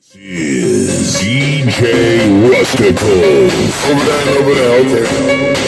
This is DJ Rustical. Over there over there, okay.